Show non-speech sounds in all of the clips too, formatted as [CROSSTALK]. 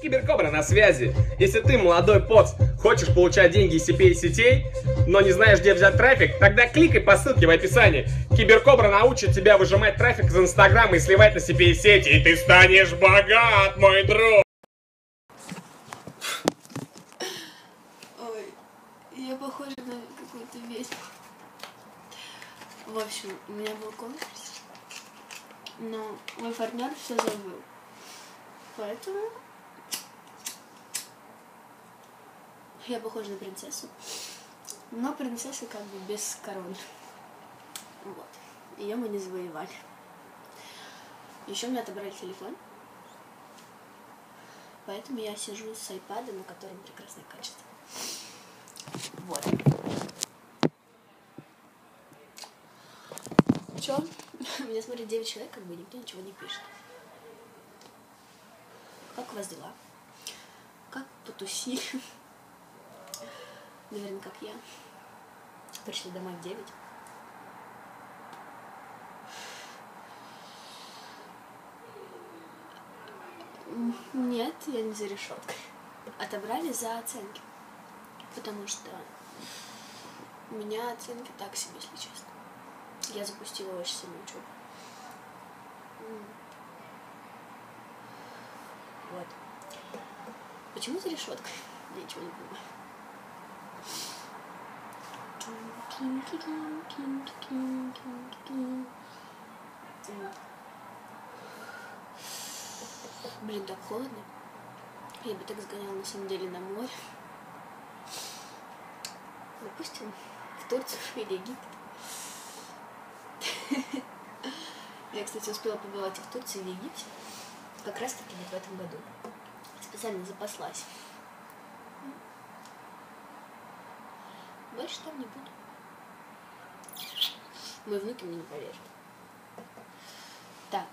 Киберкобра на связи. Если ты, молодой поц, хочешь получать деньги из CPA-сетей, но не знаешь, где взять трафик, тогда кликай по ссылке в описании. Киберкобра научит тебя выжимать трафик из Инстаграма и сливать на CPA-сети, и ты станешь богат, мой друг! Ой, я похожа на какую-то ведьму. В общем, у меня был конкурс, но мой партнер все забыл. Поэтому я похожа на принцессу. Но принцесса как бы без короны. Вот. Ее мы не завоевали. Еще мне отобрали телефон. Поэтому я сижу с айпада, на котором прекрасное качество. Вот. Чё? [LAUGHS] Меня смотрит 9 человек, как бы никто ничего не пишет. Как у вас дела? Как потусили? Наверное, как я. Пришли домой в 9. М, Нет, я не за решеткой. Отобрали за оценки. Потому что у меня оценки так себе, если честно. Я запустила очень сильно учебу. Вот. Почему за решеткой? Я ничего не понимаю. Блин, так холодно. Я бы так сгоняла на самом деле на море. Допустим, в Турцию [LAUGHS] или Египет. [LAUGHS] Я, кстати, успела побывать и в Турции, и в Египте. Как раз таки вот в этом году. Специально запаслась. Больше там не буду. Мои внуки мне не поверят. Так.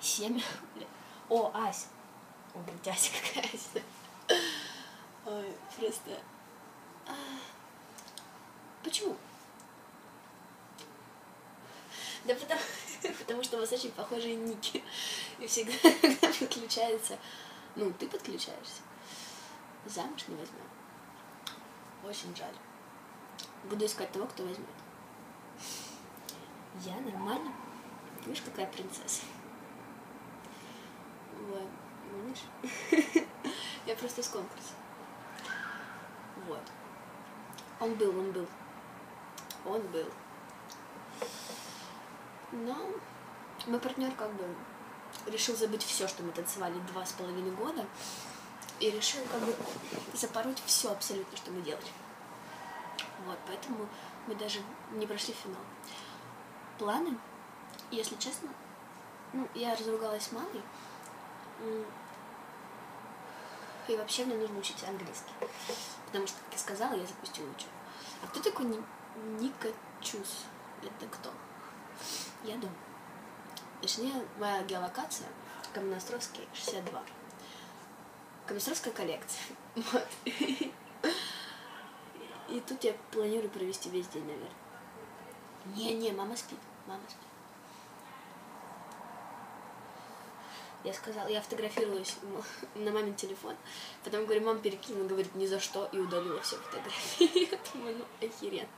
Семь. Бля. О, Ася. О, блядь, Ася какая Ася. Ой, просто... Почему? Да потому, потому что у вас очень похожие ники. И всегда, когда подключается... Ну, ты подключаешься. Замуж не возьмем. Очень жаль. Буду искать того, кто возьмет. Я нормально. Видишь, какая принцесса. Вот, видишь? [LAUGHS] Я просто с конкурса. Вот. Он был, он был. Он был. Но мой партнер как бы решил забыть все, что мы танцевали два с половиной года, и решил как бы запороть все абсолютно, что мы делали. Вот, поэтому мы даже не прошли финал. Планы, если честно, ну, я разругалась с мамой, и вообще мне нужно учить английский. Потому что, как я сказала, я запустила учебу. А кто такой Ни- Ника Чус? Это кто? Я дома. Точнее, моя геолокация Каменноостровский 62. Каменноостровская коллекция. [LAUGHS] Вот. И тут я планирую провести весь день, наверное. Не-не, мама спит. Мама спит. Я сказала, я фотографировалась [LAUGHS] на мамин телефон. Потом говорю, мам, перекину, говорит, ни за что, и удалила все фотографии. [LAUGHS] Я думаю, ну, охеренно.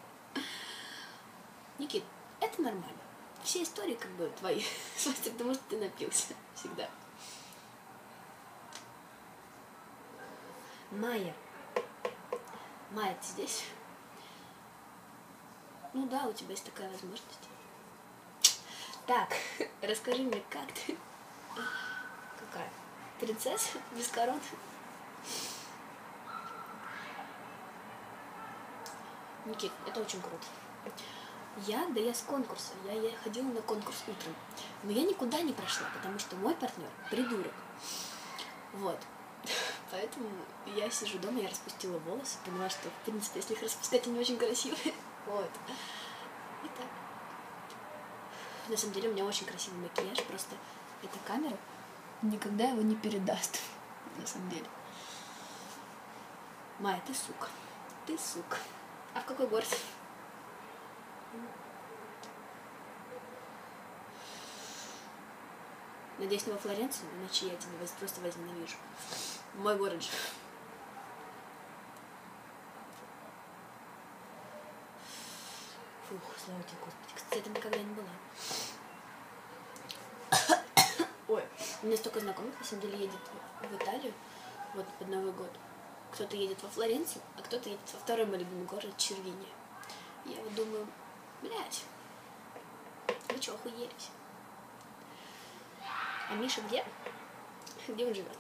Никит, это нормально. Все истории как бы твои. [LAUGHS] Просто потому что ты напился всегда. Майя. Майя, ты здесь? Ну да, у тебя есть такая возможность. Так, [LAUGHS] расскажи мне, как ты? Какая? Принцесса без короны? Никит, это очень круто. Я, да я с конкурса. Я, я ходила на конкурс утром. Но я никуда не прошла, потому что мой партнер придурок. Вот. Поэтому я сижу дома, я распустила волосы, поняла, что, в принципе, если их распускать, они очень красивые. [LAUGHS] Вот. И так. На самом деле у меня очень красивый макияж, просто эта камера никогда его не передаст. [LAUGHS] На самом деле. Майя, ты сука. Ты сука. А в какой город? Надеюсь, не во Флоренцию, иначе я тебя просто возненавижу. Мой город же. Фух, слава тебе, Господи. Кстати, я там никогда не была. Ой, у меня столько знакомых, на самом деле, едет в Италию, вот под Новый год. Кто-то едет во Флоренцию, а кто-то едет во второй мой любимый город, Червиния. Я вот думаю, блядь, вы что, охуелись? А Миша где? Где он живет?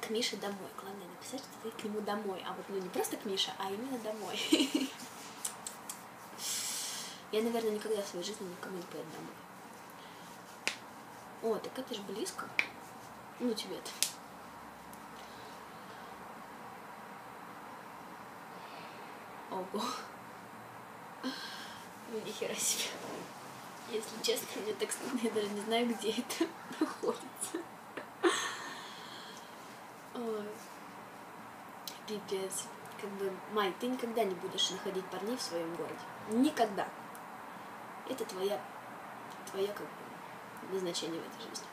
К Мише домой. Главное написать, что ты к нему домой. А вот ну не просто к Мише, а именно домой. [LAUGHS] Я, наверное, никогда в своей жизни никому не поеду домой. О, так это же близко. Ну, тебе-то. Ого. Ну, нихера себе. Если честно, мне так стыдно, я даже не знаю, где это [LAUGHS] находится. Ой. Пипец. Как бы, Май, ты никогда не будешь находить парней в своем городе. Никогда. Это твоя, твоя как бы, назначение в этой жизни.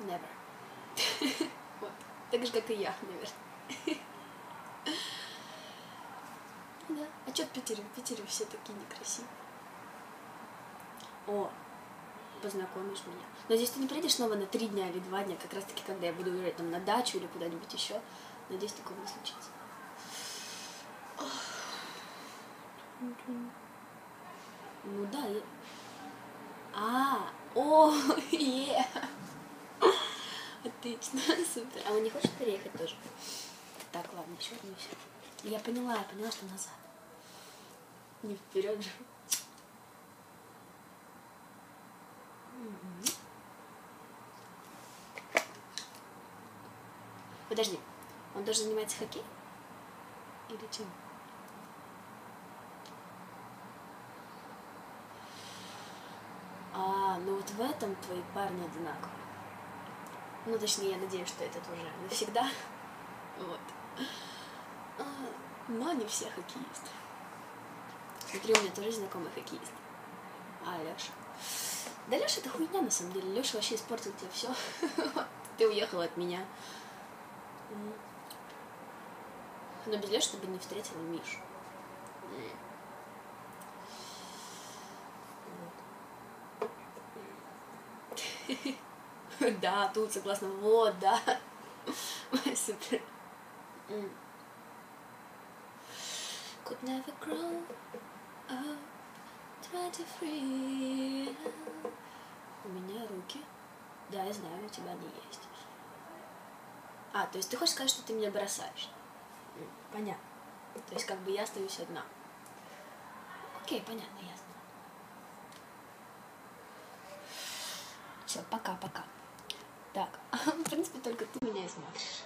Never. [LAUGHS] вот. Так же, как и я, наверное. [LAUGHS] Да. А что в Питере? В Питере все такие некрасивые. О, познакомишь меня. Надеюсь, ты не приедешь снова на три дня или два дня, как раз таки, когда я буду уезжать там на дачу или куда-нибудь еще. Надеюсь, такого не случится. Ну да, я... А, о, [LAUGHS] е. Отлично, [LAUGHS] супер. А он не хочет переехать тоже? Так, ладно, еще одну. Я поняла, я поняла, что назад. Не вперед же. Подожди, он тоже занимается хоккеем? Или чем? А, ну вот в этом твои парни одинаковые. Ну, точнее, я надеюсь, что этот уже навсегда. [LAUGHS] Вот. Но не все хоккеисты. Смотри, у меня тоже знакомый хоккеист. А, Леша. Да Леша это хуйня на самом деле. Леша вообще испортил тебе все. [LAUGHS] Ты уехала от меня. Но без Леши ты бы не встретила Мишу. [LAUGHS] Да, тут согласна. Вот, да. [LAUGHS] Супер. Never grow up 23 У меня руки. Да, я знаю, у тебя они есть. А, то есть ты хочешь сказать, что ты меня бросаешь? Понятно. То есть как бы я остаюсь одна. Окей, понятно, ясно. Все, пока-пока. Так, [LAUGHS] в принципе, только ты меня и смотришь.